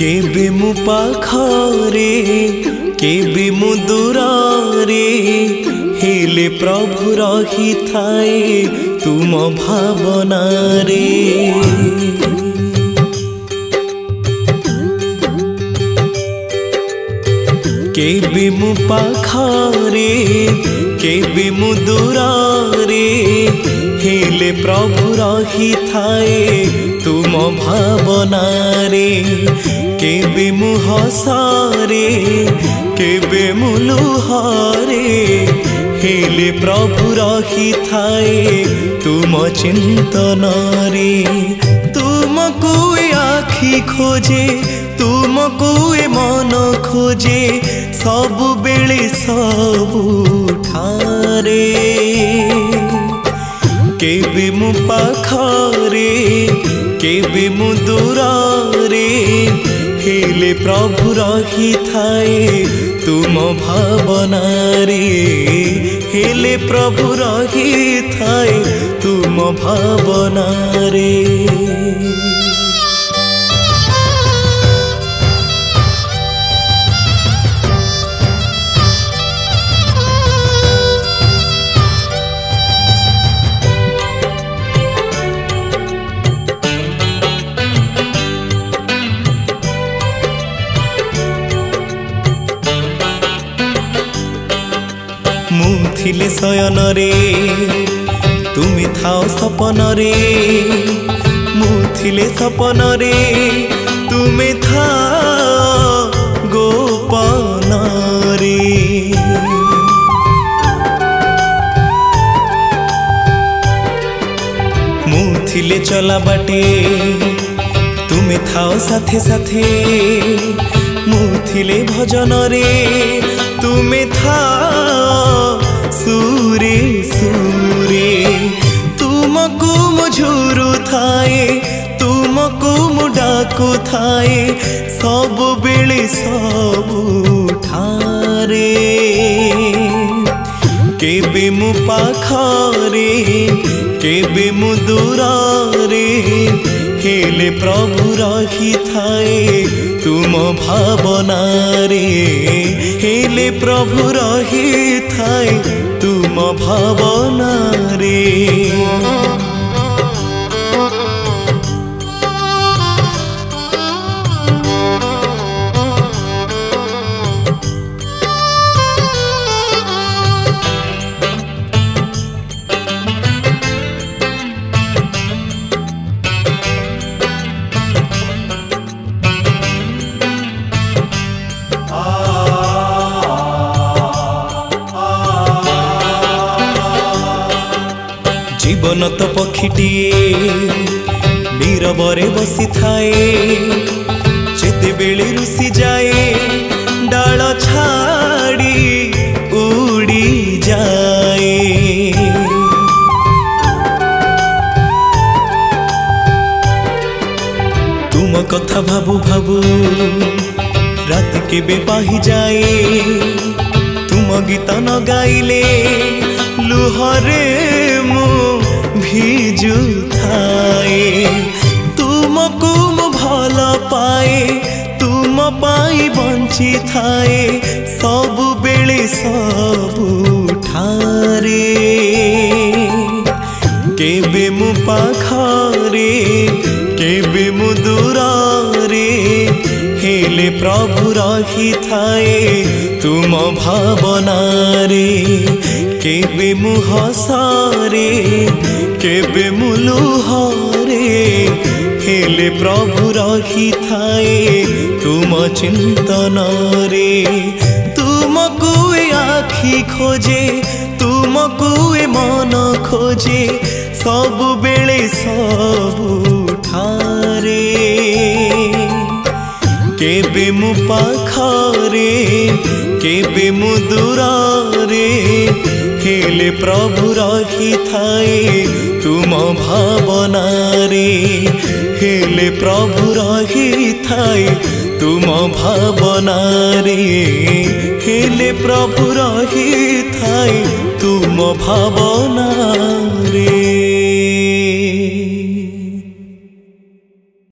কেবে মু পাখরে কেবে মু দূরে হেলে প্রভু রহি থায়ে তুম ভাবনারে কেবে মু পাখরে কেবে মু দূরে ହେଲେ ପ୍ରଭୁ ରହିଥାଏ ତୁମ ଭାବନାରେ କେବେ ମୁଁ ହସରେ କେବେ ମୁଁ ଲୁହରେ ହେଲେ ପ୍ରଭୁ ରହିଥାଏ ତୁମ ଚିନ୍ତନରେ ତୁମକୁ ଆଖି ଖୋଜେ ତୁମକୁ ଏ ମନ ଖୋଜେ ସବୁବେଳେ ସବୁଠାରେ কেবে মু পাখারে কেবে মু দূরারে হেলে প্রভু রহি থায়ে তুম ভাবনারে হেলে প্রভু রহি থায়ে তুম ভাবনারে थिले शयन तुम्हें थाओ सपन मुझे सपन तुम्हें था गोपन मुझे चला बाटे तुम्हें थाओ साथे साथे मुझे भजन रे কোথায় সব বেলে সব উঠারে কেবে মু পাখারে কেবে মু দূরারে হেলে প্রভু রহি থায়ে তুম ভাবনারে হেলে প্রভু রহি থায়ে তুম ভাবনারে জীবন তো পক্ষীটি নীরবরে বসি থাকে যেতবেলে রুষি যায় ডাল ছাড়ি উড়ি যায় তুম কথা ভাবু ভাবু রাত কেবে পাহি যায় তুম গীত ন গাইলে লুহরে ଆଖି ଜୁଥାଏ ତୁମକୁ ମୁଁ ଭଲ ପାଏ ତୁମ ପାଇଁ ବଞ୍ଚିଥାଏ ସବୁବେଳେ ସବୁଠାରେ କେବେ ମୁଁ ପାଖରେ କେବେ ମୁଁ ଦୂରରେ ହେଲେ ପ୍ରଭୁ ରହିଥାଏ ତୁମ ଭାବନାରେ କେବେ ମୁଁ ହସରେ কেবে মুলুহরে হেলে প্রভু রহি থায়ে তুম চিন্তনরে তুমকু আখি খোজে তুমকু মন খোজে সবুবেলে সবুঠারে কেবে মু পাখরে কেবে মু দূরে হেলে প্রভু রহি থায়ে তুম ভাবনারে হেলে প্রভু রহিথাই তুম ভাবনারে হেলে প্রভু রহিথাই তুম ভাবনারে